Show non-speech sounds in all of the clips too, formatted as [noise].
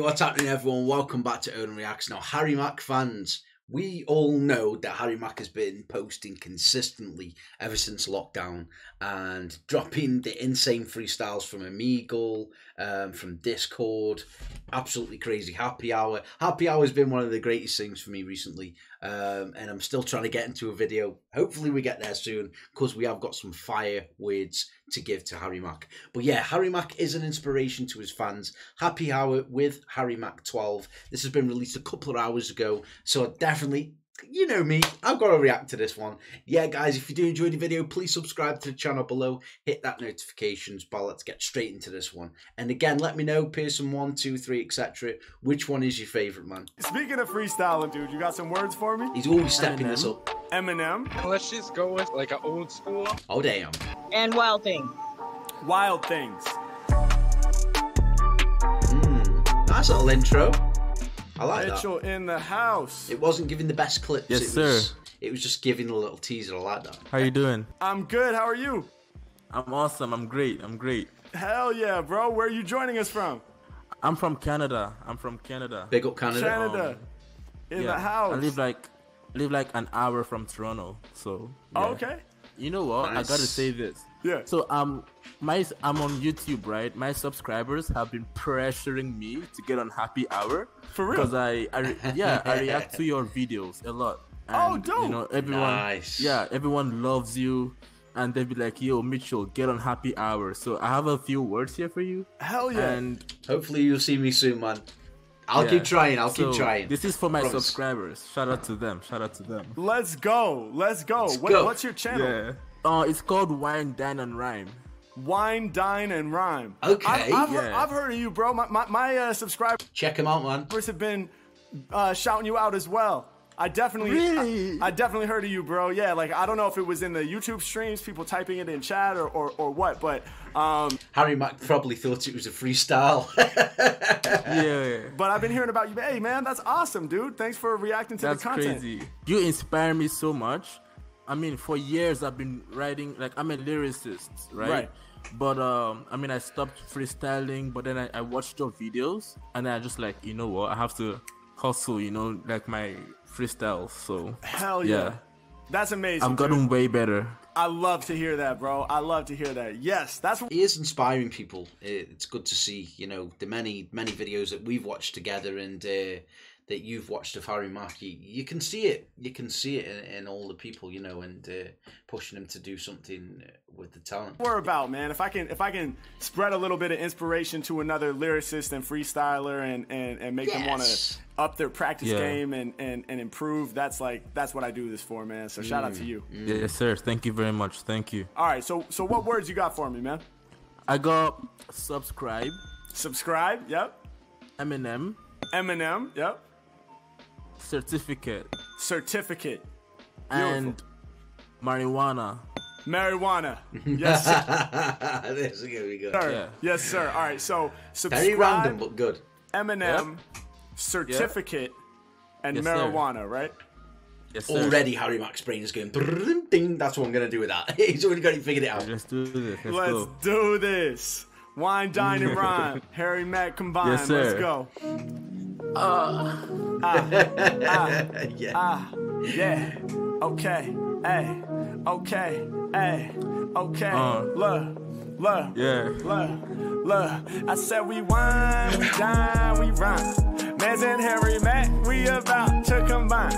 What's happening, everyone? Welcome back to Odin Reacts. Now, Harry Mack fans, we all know that Harry Mack has been posting consistently ever since lockdown and dropping the insane freestyles from Omegle, um, from Discord, absolutely crazy. Happy Hour. Happy Hour has been one of the greatest things for me recently, um, and I'm still trying to get into a video. Hopefully, we get there soon because we have got some fire words to give to Harry Mack. But yeah, Harry Mack is an inspiration to his fans. Happy Hour with Harry Mack 12. This has been released a couple of hours ago, so definitely you know me, I've got to react to this one. Yeah, guys, if you do enjoy the video, please subscribe to the channel below, hit that notifications bell. Let's get straight into this one. And again, let me know, Pearson one, two, three, etc. Which one is your favourite, man? Speaking of freestyling, dude, you got some words for me? He's always stepping Eminem. this up. Eminem, Let's just go with like an old school. Oh, damn. and Wild Thing. Wild Things. Hmm, nice little intro. I like that. Mitchell in the house. It wasn't giving the best clips. Yes, it was, sir. It was just giving a little teaser. I like that. How you doing? I'm good. How are you? I'm awesome. I'm great. I'm great. Hell yeah, bro. Where are you joining us from? I'm from Canada. I'm from Canada. Big up Canada. Canada. Um, in the house. I live like live like an hour from Toronto. So yeah. Oh, okay. You know what? Nice. I gotta say this. Yeah. So um, my I'm on YouTube, right? My subscribers have been pressuring me to get on Happy Hour For real? because I, I yeah I [laughs] react to your videos a lot. Oh, And, dope. You know everyone. Nice. Yeah, everyone loves you, and they'd be like, "Yo, Mitchell, get on Happy Hour." So I have a few words here for you. Hell yeah. And Hopefully, you'll see me soon, man. I'll yeah. keep trying. I'll So, keep trying. This is for my Promise. subscribers. Shout out to them. Shout out to them. Let's go. Let's go. what, go. What's your channel? Yeah. Uh, it's called Wine, Dine, and Rhyme. Wine, Dine, and Rhyme. Okay. I've, I've, heard, Yeah. I've heard of you, bro. My, my, my uh, subscribers Check him out, man. have been uh, shouting you out as well. I definitely, Really? I, I definitely heard of you, bro. Yeah, like I don't know if it was in the YouTube streams, people typing it in chat or, or, or what, but um, Harry Mack probably thought it was a freestyle. [laughs] Yeah. but I've been hearing about you. Hey, man, that's awesome, dude. Thanks for reacting to That's the content. That's crazy. You inspire me so much. I mean, for years I've been writing. Like I'm a lyricist, right? Right. But um, I mean, I stopped freestyling. But then I, I watched your videos, and I just like, you know what? I have to hustle. You know, like my freestyles. So Hell yeah. Yeah. That's amazing. I'm dude. getting way better. I love to hear that, bro. I love to hear that. Yes, that's what he is inspiring people. It's good to see, you know, the many many videos that we've watched together and uh, that you've watched of Harry Mack. You, you can see it. You can see it in, in all the people, you know, and uh, pushing them to do something uh, with the talent. we're about, man. If I can if I can spread a little bit of inspiration to another lyricist and freestyler and and, and make them want to up their practice Yeah. game and, and and improve, that's like that's what I do this for, man. So shout out Mm. to you. Yes, sir. Thank you very much. Thank you. All right, so so what words you got for me, man? I got subscribe, Subscribe, yep. Eminem, Eminem, yep. Certificate, Certificate, and marijuana. marijuana. [laughs] Yes, sir. this is gonna be good. Yeah. Yes, sir. All right, so subscribe. Very random, but good. Eminem, certificate, and Yes, sir. marijuana, right? Yes, sir. Already, Harry Mack's brain is going. "Ding, Ding. That's what I'm gonna do with that. [laughs] He's already got it figured it out. Let's do this. Let's, Let's go. do this. Wine, dine, and rhyme. [laughs] Harry Mack combined. Yes, sir. Let's go. Uh, [laughs] yeah. Ah, Yeah. Okay. Hey. Okay. Hey. Okay. Uh. Look. Look. Yeah. Look, look, I said we wine, we dine, we rhyme. Mans and Harry Mack, we about to combine.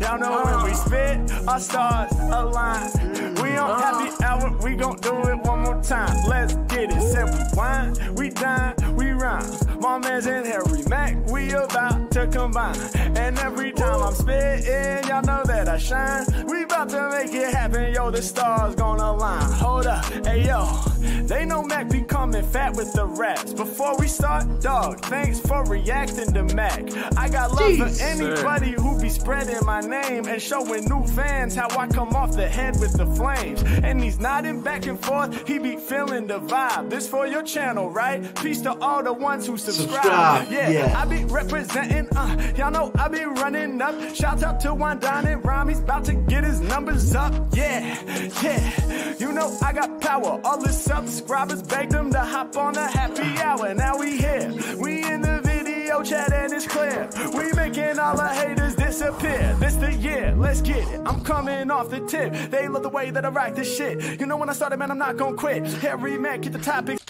Y'all know when we spit, our stars align. We on happy hour, we gon' do it one more time. Let's get it. Said we wine, we dine, we rhyme. My mans and Harry Mack, we about to combine. And every time I'm spitting, y'all know that I shine. We about to make it happen, yo, the stars gonna align. Hold up, hey yo. They know Mac be coming fat with the raps. Before we start, dog, thanks for reacting to Mac. I got love Jeez, for anybody who be spreading my name and showing new fans how I come off the head with the flames. And he's nodding back and forth, he be feeling the vibe. This for your channel, right? Peace to all the ones who subscribe. Subscribe, Yeah, yeah. I be representing, uh, y'all know I be running up. Shout out to Wine Dine and Rhyme, he's about to get his numbers up. Yeah, yeah, you know I got power. All this the subscribers begged them to hop on the happy hour. Now we here, we in the video Chad and it's clear. We making all the haters disappear. This the year, let's get it. I'm coming off the tip. They love the way that I rock this shit. You know when I started, man, I'm not gonna quit. Every man get the topics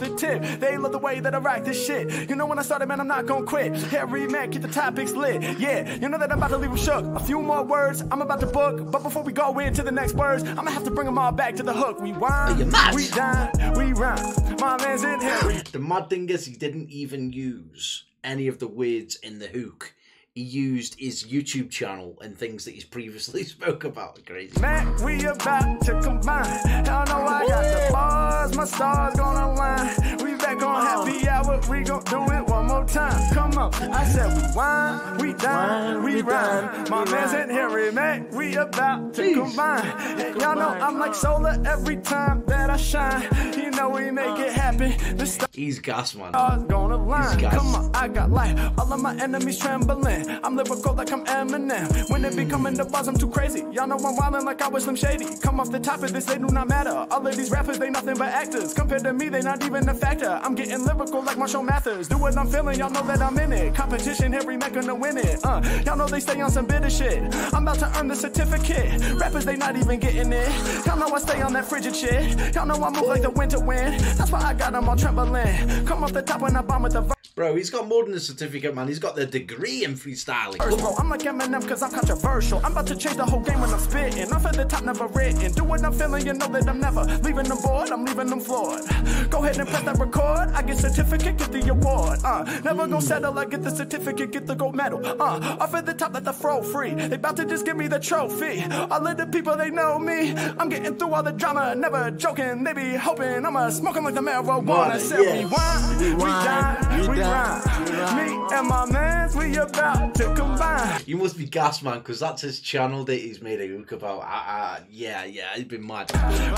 the tip. They love the way that I rock this shit. You know when I started, man, I'm not gonna quit. Every man keep the topics lit. Yeah, you know that I'm about to leave them shook. A few more words, I'm about to book. But before we go into the next words, I'm gonna have to bring them all back to the hook. We whine, we dine, we rhyme. My man's in here. The mad thing is, he didn't even use any of the words in the hook. He used his YouTube channel and things that he's previously [laughs] spoke about. Crazy. Man, we about to combine. Y'all know I got the bars, my stars gonna line. We back on happy hour, we gon' do it one more time. Come on, I said we wine, we dine, we rhyme. My man's in Harry eh, Mac, we about to combine. Y'all know I'm like solar every time that I shine. You know we make it happen. Stars He's gas man. gonna line. Come on, I got life. All of my enemies trembling. I'm lyrical like I'm Eminem. When it be coming to buzz, I'm too crazy. Y'all know I'm wildin' like I was Slim Shady. Come off the top of this, they do not matter. All of these rappers, they nothing but actors. Compared to me, they not even a factor. I'm getting lyrical like Marshall Mathers. Do what I'm feeling, y'all know that I'm in it. Competition, every man gonna win it. Uh, y'all know they stay on some bitter shit. I'm about to earn the certificate. Rappers, they not even getting it. Y'all know I stay on that frigid shit. Y'all know I move like the winter wind. That's why I got them all trembling. Come off the top when I bomb with the. Bro, he's got more than a certificate, man. He's got the degree in freestyling. Bro, I'm like Eminem cause I'm controversial. I'm about to change the whole game when I'm spitting. Off at the top, never written. Do what I'm feeling, you know that I'm never leaving them bored. I'm leaving them floored. Go ahead and press that record. I get certificate, get the award. Uh, never gonna settle. I get the certificate, get the gold medal. Uh, off at the top, let the fro free. They about to just give me the trophy. All of the people they know me. I'm getting through all the drama, never joking. They be hoping I'm a smoking like the marijuana. Marijuana, Said we yes. wine, we wine, dine, we we dine, rhyme. we rhyme. Me and my mans, we about to combine. You must be gas man, because that's his channel that he's made a hook about. Uh, uh, yeah, yeah, he's been mad.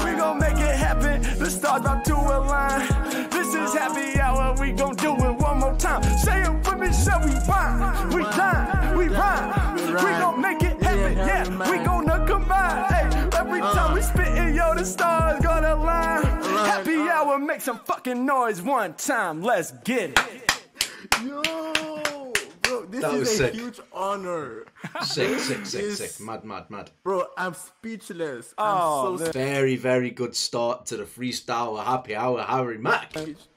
We gon' make it happen. The stars about to align. This is happy hour. We gon' do it one more time. Say it with me, so we rhyme. We dine, we rhyme. We gon' make it happen. Yeah, we gonna combine. Hey, every time we spittin', yo, the stars gonna line. Happy hour, make some fucking noise one time. Let's get it. Yo, bro, this That is was a sick. huge honor. Sick, sick, sick, Yes. sick. Mad, mad, mad. Bro, I'm speechless. Oh, I'm so. Very, very good start to the freestyle happy hour, Harry Mack. speechless.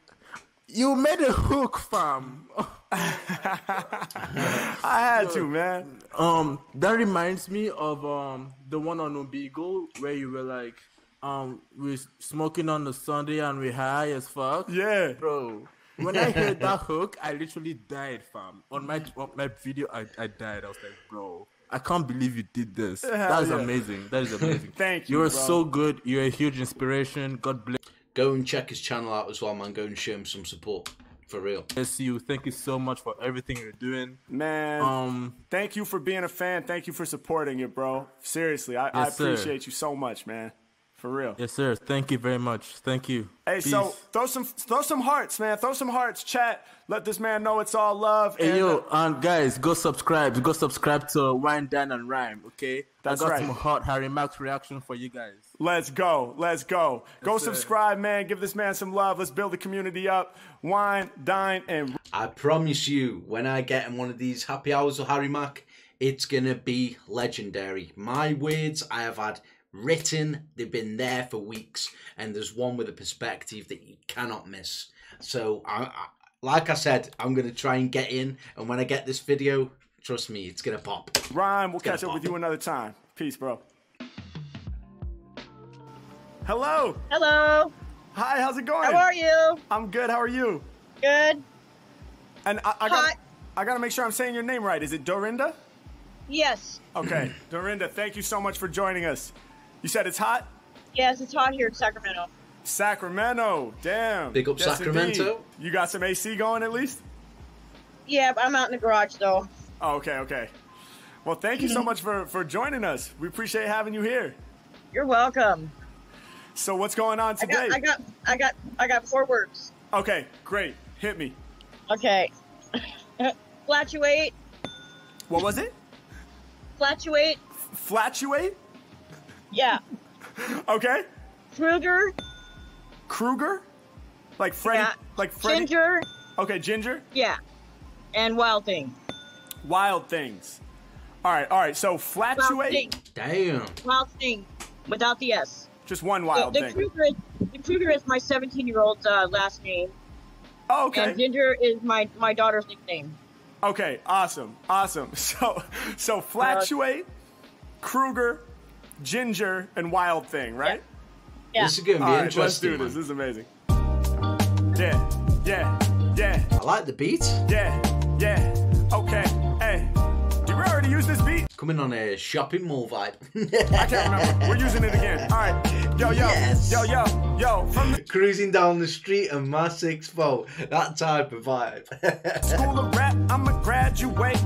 You made a hook, fam. [laughs] I had to, man. Um, that reminds me of um the one on Omegle where you were like, um, we smoking on the Sunday and we high as fuck. Yeah. bro. When I heard that [laughs] hook, I literally died, fam. On my on my video, I, I died. I was like, bro, I can't believe you did this. That is yeah. amazing. That is amazing. [laughs] Thank you, You are bro. so good. You're a huge inspiration. God bless Go and check his channel out as well, man. Go and show him some support. For real. you. Thank you so much for everything you're doing. Man, Um, thank you for being a fan. Thank you for supporting it, bro. Seriously, I, I Yes, sir. appreciate you so much, man. For real. yes, sir. Thank you very much. Thank you. Hey, so throw some throw some hearts, man. Throw some hearts. Chat. Let this man know it's all love. Hey and, yo, and um, guys, go subscribe. Go subscribe to Wine, Dine, and Rhyme. Okay, That's I got right. some hot Harry Mack's reaction for you guys. let's go. Let's go. Go sir. subscribe, man. Give this man some love. Let's build the community up. Wine, dine, and I promise you, when I get in one of these happy hours of Harry Mack, it's gonna be legendary. My words I have had written, they've been there for weeks, and there's one with a perspective that you cannot miss. So, I, I, like I said, I'm gonna try and get in, and when I get this video, trust me, it's gonna pop. Ryan, We'll gonna catch up with you another time. Peace, bro. Hello. Hello. Hi. How's it going? How are you? I'm good. How are you? Good. And I, I got Hi. I gotta make sure I'm saying your name right. Is it Dorinda? Yes. Okay, Dorinda, thank you so much for joining us. You said it's hot? Yes, it's hot here in Sacramento. Sacramento, damn. Big up Yes, Sacramento. indeed. You got some AC going at least? Yeah, but I'm out in the garage though. Oh, okay, okay. Well, thank you so much for, for joining us. We appreciate having you here. You're welcome. So, what's going on I today? got, I got, I got, I got four words. Okay, great. Hit me. Okay. [laughs] Flatuate, What was it? flatuate. Flatuate? Yeah. Okay. Kruger. Kruger? Like Freddy? Yeah. Like Freddy? Ginger. Okay, Ginger. Yeah. and Wild Thing. Wild Things. All right, all right. So Wild fluctuate. Thing. Damn. Wild Thing, without the S. Just one The, wild the thing. Kruger is the Kruger is my 17 year old's uh, last name, Oh, and okay. Ginger is my my daughter's nickname. Okay. Awesome. Awesome. [laughs] So, so fluctuate, Kruger, Ginger, and Wild Thing, right? Yeah. This is going to be All right. Let's do this. man. This is amazing. Yeah. Yeah. Yeah. I like the beat. Yeah. Yeah. Okay. Hey. Did we already use this beat? Coming on a shopping mall vibe. I can't remember. We're using it again. All right. Yo, yo. Yes. Yo, yo. Yo. From the Cruising down the street and my six fold. That type of vibe. School of rap, I'ma graduate.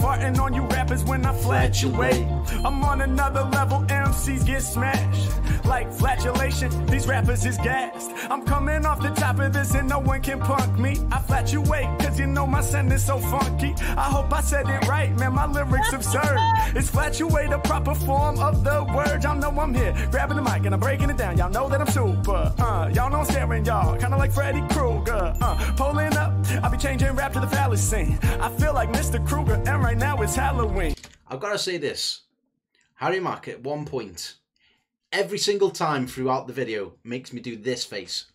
Farting on you rappers when I flatulate. I'm on another level, MCs get smashed. Like flatulation, these rappers is gassed. I'm coming off the top of this and no one can punk me. I flatulate, cause you know my is so funky. I hope I said it right, man, my lyrics absurd. It's flatulate, a proper form of the word. Y'all know I'm here, grabbing the mic and I'm breaking it down. Y'all know that I'm super. Uh, y'all know I'm staring, y'all. Kinda like Freddy Krueger. Uh, pulling up, I be changing rap to the phallus scene. I feel like Mr. Krueger, and right now it's Halloween. I've got to say this. Harry Mack at one point, every single time throughout the video, makes me do this face.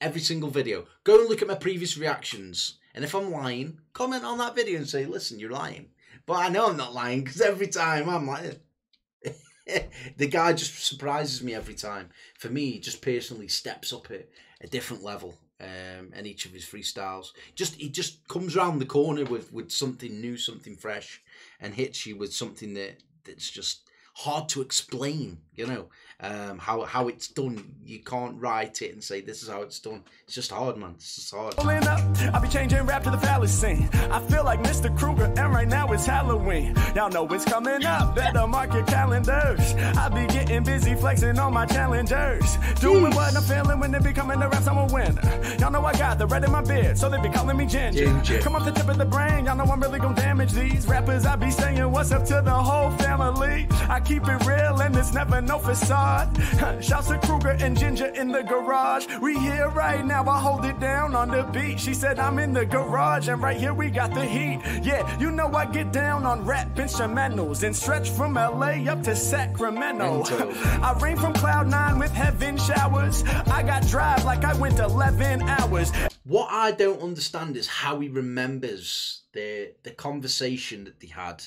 Every single video. Go and look at my previous reactions. And if I'm lying, comment on that video and say, listen, you're lying. But I know I'm not lying because every time I'm lying. [laughs] the guy just surprises me every time. For me, just personally steps up at a different level. Um, and each of his freestyles, just he just comes around the corner with with something new, something fresh, and hits you with something that that's just hard to explain. You know um, how how it's done. You can't write it and say this is how it's done. It's just hard, man. It's just hard. Pulling up, I be changing rap to the phallus scene. I feel like Mr. Krueger, and right now it's Halloween. Y'all know it's coming up, better mark your calendars. I be getting busy flexing on my challengers. Doing what I'm feeling when they be coming to raps, I'm a winner. Y'all know I got the red in my beard, so they be calling me Ginger. Ginger. Come off the tip of the brain, y'all know I'm really gonna damage these rappers. I be saying what's up to the whole family. I keep it real and it's never no facade. Shouts to Kruger and Ginger in the garage. We here right now, I hold it down on the beat. She said I'm in the garage and right here we got the heat. Yeah, you know I get down on rap instrumentals and stretch from LA up to Sacramento. [laughs] I rain from cloud nine with heaven showers. I got drive like I went 11 hours. What I don't understand is how he remembers the the conversation that they had.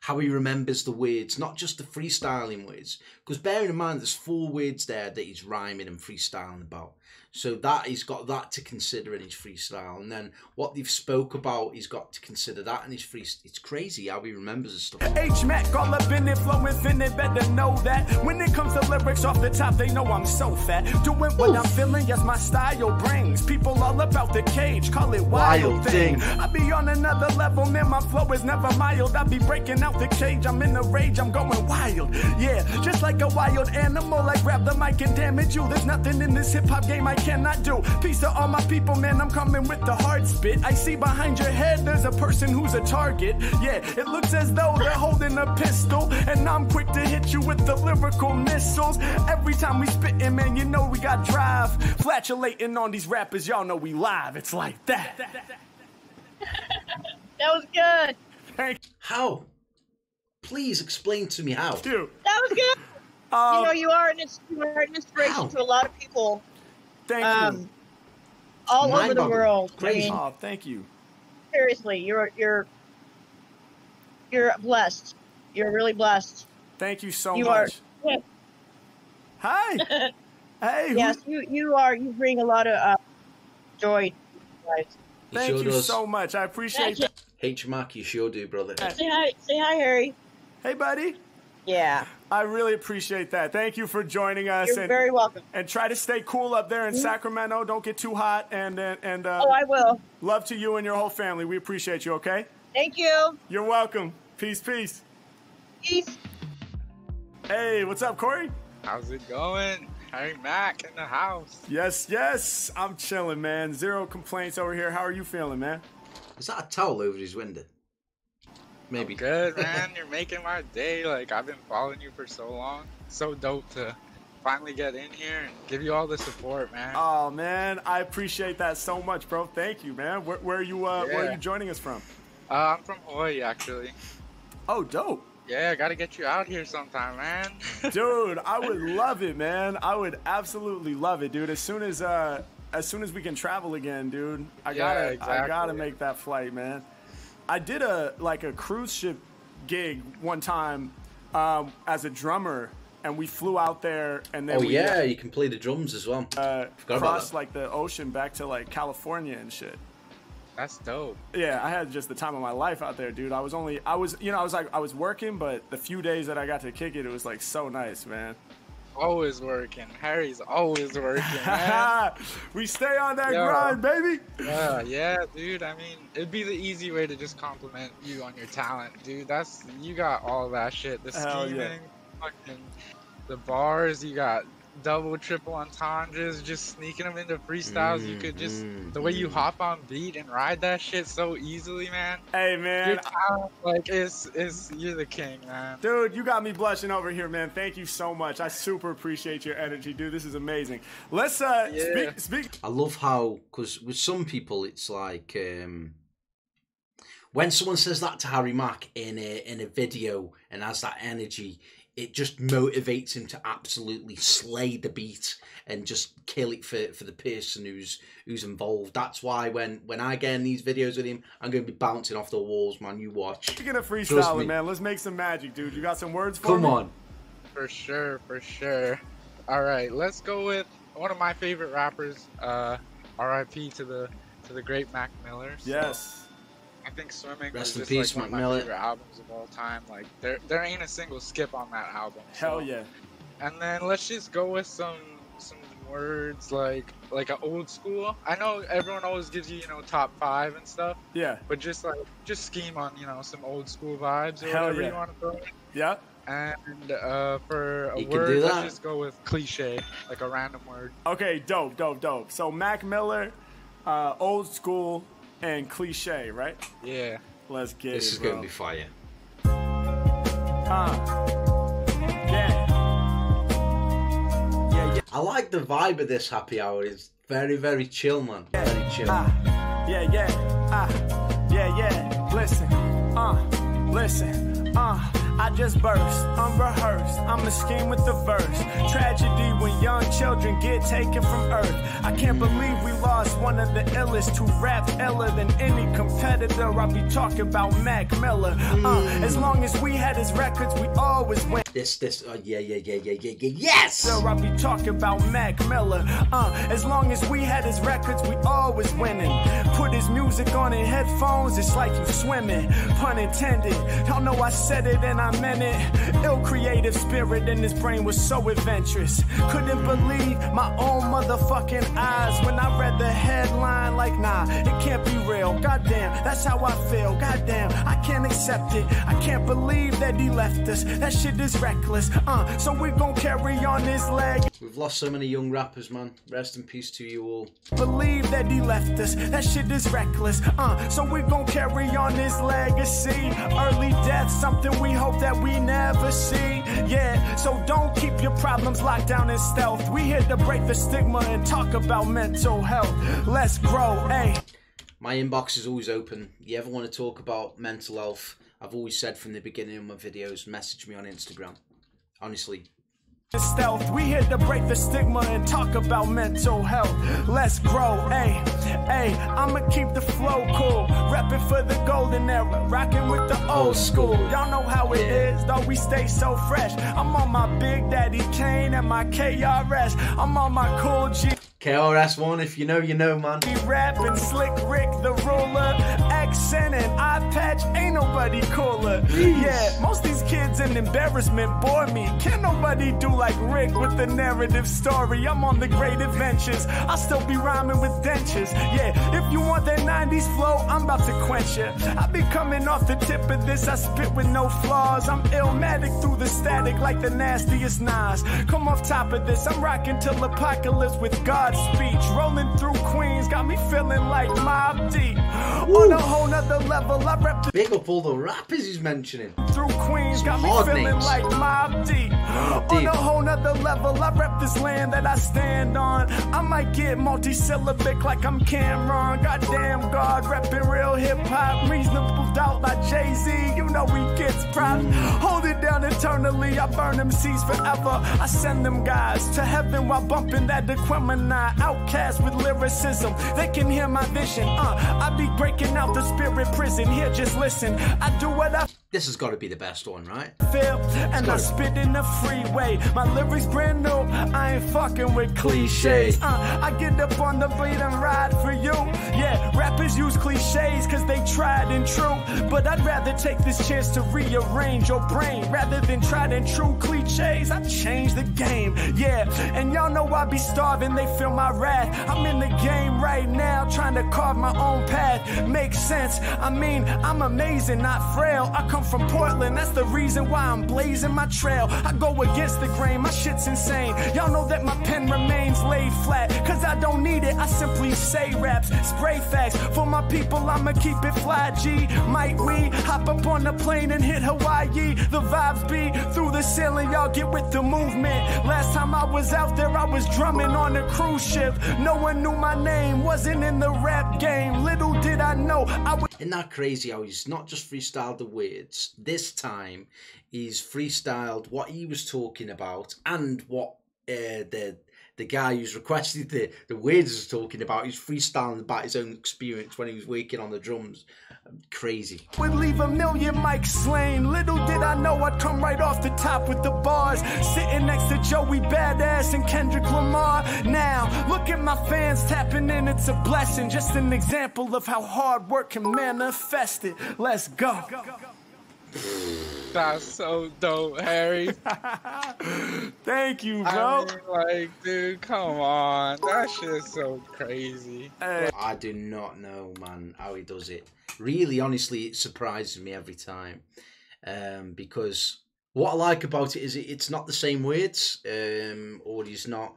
How he remembers the words, not just the freestyling words. Because bearing in mind, there's four words there that he's rhyming and freestyling about. So that he's got that to consider in his freestyle, and then what they've spoke about, he's got to consider that in his freestyle. It's crazy how he remembers the stuff. H Mac all up in it, flow infinite, better know that. When it comes to lyrics off the top, they know I'm so fat. Doing what I'm feeling, yes, my style brings people all about the cage, call it wild, Wild thing. thing. I be on another level, man, my flow is never mild. I be breaking out the cage, I'm in a rage, I'm going wild. Yeah, just like a wild animal, I grab the mic and damage you. There's nothing in this hip hop game I cannot do. Peace to all my people, man, I'm coming with the hard spit. I see behind your head, there's a person who's a target. Yeah, it looks as though they're holding a pistol, and I'm quick to hit you with the lyrical missiles. Every time we spittin', man, you know we got drive. Flatulating on these rappers, y'all know we live. It's like that. [laughs] That was good. Thank How? Please explain to me how. you. That was good. Um, you know, you are an, ins- you are an inspiration How? to a lot of people thank you. um, all over the Mind-boggling. world. I Crazy. mean, Oh, thank you. seriously, you're you're you're blessed. You're really blessed. Thank you so You are- much. Hi. [laughs] hey. who- Yes, you you are. You bring a lot of uh, joy. to Thank sure you does. so much. I appreciate Thank you. that. H Mac, you sure do, brother. Say hi. Say hi, Harry. Hey, buddy. Yeah, I really appreciate that. Thank you for joining us. you're and, very welcome. and try to stay cool up there in Sacramento. Don't get too hot. And and, and uh, Oh, I will. love to you and your whole family. We appreciate you. Okay. Thank you. You're welcome. Peace, peace. Peace. Hey, what's up, Corey? How's it going? Harry Mack in the house. Yes, yes. I'm chilling, man. Zero complaints over here. How are you feeling, man? Is that a towel over his window? Maybe. Good [laughs] man, you're making my day. Like I've been following you for so long. So dope to finally get in here and give you all the support, man. Oh man, I appreciate that so much, bro. Thank you, man. Where, where are you? Uh, Where are you joining us from? Uh, I'm from Hawaii, actually. Oh, dope. Yeah, I gotta get you out here sometime, man. [laughs] dude i would love it man i would absolutely love it dude as soon as uh as soon as we can travel again dude i Yeah, gotta i exactly. gotta make that flight man i did a like a cruise ship gig one time um as a drummer and we flew out there and then Oh we yeah, you can play the drums as well. uh, Forgot crossed like the ocean back to like california and shit That's dope. yeah, I had just the time of my life out there, dude. I was only, I was, you know, I was like, I was working, but the few days that I got to kick it, it was like so nice, man. Always working. Harry's always working, [laughs] we stay on that Yeah. grind, baby. yeah, yeah, dude. I mean, it'd be the easy way to just compliment you on your talent, dude. That's you got all that shit. The Hell yeah. scheming, fucking the bars. You got double, triple entendres. Just sneaking them into freestyles. you could just mm, the way you hop on beat and ride that shit so easily, man. Hey, Your man. talent, like, is is you're the king, man. Dude, you got me blushing over here, man. Thank you so much. I super appreciate your energy, dude. This is amazing. Let's uh Yeah. speak speak I love how because with some people it's like um, when someone says that to Harry Mack in a in a video and has that energy, it just motivates him to absolutely slay the beat and just kill it for, for the person who's who's involved. That's why when when I get in these videos with him, I'm going to be bouncing off the walls, man. You watch. speaking of Trust freestyling, me. man. Let's make some magic, dude. You got some words for Come me? on. For sure, for sure. All right, let's go with one of my favorite rappers. Uh, R.I.P. to the to the great Mac Miller. So, Yes. I think Swimming Rest was in just peace, like one Mac of my Miller. favorite albums of all time. Like there there ain't a single skip on that album. Hell so- yeah. And then let's just go with some some words like like a old school. I know everyone always gives you you know top five and stuff, Yeah. but just like just scheme on you know some old school vibes or Hell whatever yeah. you want to throw. in. Yeah. And uh, for a You word, let's just go with cliche, like a random word. Okay, dope, dope, dope. So Mac Miller, uh, old school, and cliche, right? Yeah. Let's get This is bro. going to be fire. Uh, yeah. Yeah, yeah. I like the vibe of this happy hour. It's very, very chill, man. Very chill. Ah, yeah, yeah, ah, yeah, yeah. Listen, uh, listen, uh. I just burst, unrehearsed. I'm a scheme with the verse. Tragedy when young children get taken from earth. I can't believe we lost one of the illest to rap iller than any competitor. I be talking about Mac Miller. Uh, as long as we had his records, we always win. This, this, oh, yeah, yeah, yeah, yeah, yeah, yeah, yes! Sir, I be talking about Mac Miller. Uh, as long as we had his records, we always winning. Put his music on in headphones, it's like you swimming. Pun intended. Y'all know I said it and I meant it. Ill creative spirit in his brain was so adventurous. Couldn't believe my own motherfucking eyes when I read the headline. Like, nah, it can't be real. Goddamn, that's how I feel. Goddamn, I can't accept it. I can't believe that he left us. That shit is reckless. Uh, so we gon' carry on his leg. We've lost so many young rappers, man. Rest in peace to you all. Believe that he left us. That shit is reckless. Uh, so we gon' carry on his legacy. Early death, something we hope that we never see. Yeah, so don't keep your problems locked down in stealth. We here to break the stigma and talk about mental health. Let's grow, ayy. My inbox is always open. You ever want to talk about mental health? I've always said from the beginning of my videos, message me on Instagram. Honestly, stealth. We here to break the stigma and talk about mental health. Let's grow, ayy, ayy. I'ma keep the flow cool, repping for the golden era, rockin' with the old school. Y'all know how it is, though we stay so fresh. I'm on my Big Daddy Kane and my KRS. I'm on my Kool G. KRS1, if you know, you know, man. Be Rapping slick Rick the ruler, nobody cooler. Yeah, most these kids in embarrassment bore me. Can't nobody do like Rick with the narrative story. I'm on the great adventures. I'll still be rhyming with dentures. Yeah, if you want that 90s flow, I'm about to quench ya. I be coming off the tip of this, I spit with no flaws. I'm illmatic through the static like the nastiest Nas. Come off top of this, I'm rocking till apocalypse with God's speech. Rolling through got me feeling like Mobb Deep. On a whole nother level, I rep Big up all the rappers he's mentioning. through Queens, got me feeling names. like Mobb Deep. On a whole nother level, I rep this land that I stand on. I might get multi-syllabic like I'm Cam'ron. Goddamn God, repping real hip hop. Reasonable doubt like Jay-Z. You know he gets props. Hold it down eternally. I burn them seeds forever. I send them guys to heaven while bumping that Aquemini. OutKast with lyricism. They can hear my vision. Uh, I be breaking out the spirit prison. Here, just listen. I do what I This has got to be the best one, right? feel and I spit in the freeway. My lyrics brand new. I ain't fucking with cliches. Uh, I get up on the beat and ride for you. Yeah, rappers use cliches cause they tried and true. But I'd rather take this chance to rearrange your brain rather than tried and true cliches. I changed the game. Yeah, and y'all know I be starving. They feel my wrath. I'm in the game right now trying to carve my own path. Makes sense. I mean, I'm amazing, not frail. I come from Portland. That's the reason why I'm blazing my trail. I go against the grain. My shit's insane. Y'all know that my pen remains laid flat. Cause I don't need it. I simply say raps, spray facts. For my people, I'ma keep it fly G. Might we hop up on the plane and hit Hawaii? The vibes be through the ceiling. Y'all get with the movement. Last time I was out there, I was drumming on a cruise ship. No one knew my name. Wasn't in the rap game. Little did I know I would. Isn't that crazy how he's not just freestyled the words, this time he's freestyled what he was talking about and what uh, the the guy who's requested the, the words was talking about. He's freestyling about his own experience when he was working on the drums. Crazy. We'd leave a million mics slain. Little did I know I'd come right off the top with the bars. Sitting next to Joey Badass and Kendrick Lamar. Now, look at my fans tapping in, it's a blessing. Just an example of how hard work can manifest it. Let's go. [laughs] That's so dope, Harry. [laughs] Thank you, I bro. mean, like, dude, come on. That shit's so crazy. I do not know, man, how he does it. Really, honestly, it surprises me every time. Um, because what I like about it is it, it's not the same words, um, or he's not.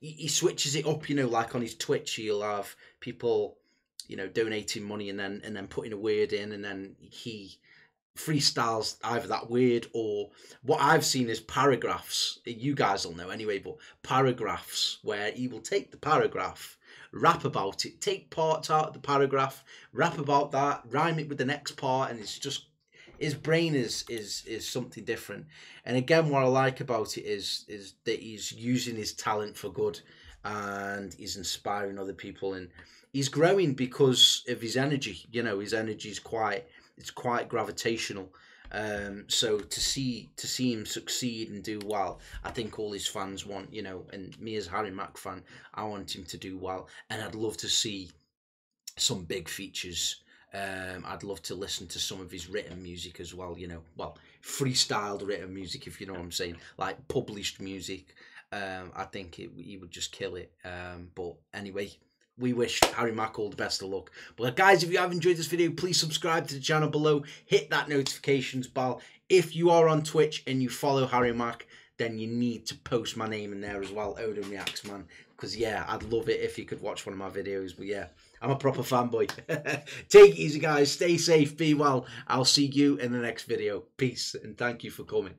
He, he switches it up, you know, like on his Twitch, he'll have people, you know, donating money and then and then putting a word in, and then he freestyles either that weird or what I've seen is paragraphs. You guys will know anyway, but paragraphs where he will take the paragraph, rap about it, take parts out of the paragraph, rap about that, rhyme it with the next part, and it's just his brain is is is something different. And again, what I like about it is is that he's using his talent for good, and he's inspiring other people, and he's growing because of his energy. You know, his energy is quite it's quite gravitational. Um, so to see to see him succeed and do well, I think all his fans want, you know, and me as Harry Mack fan, I want him to do well, and I'd love to see some big features. Um, I'd love to listen to some of his written music as well. You know, well, freestyled written music, if you know what I'm saying, like published music. Um, I think it, he would just kill it. Um, but anyway, we wish Harry Mack all the best of luck. But guys, if you have enjoyed this video, please subscribe to the channel below. Hit that notifications bell. If you are on Twitch and you follow Harry Mack, then you need to post my name in there as well, Odin Reacts, man. Because, yeah, I'd love it if you could watch one of my videos. But, yeah, I'm a proper fanboy. [laughs] Take it easy, guys. Stay safe. Be well. I'll see you in the next video. Peace, and thank you for coming.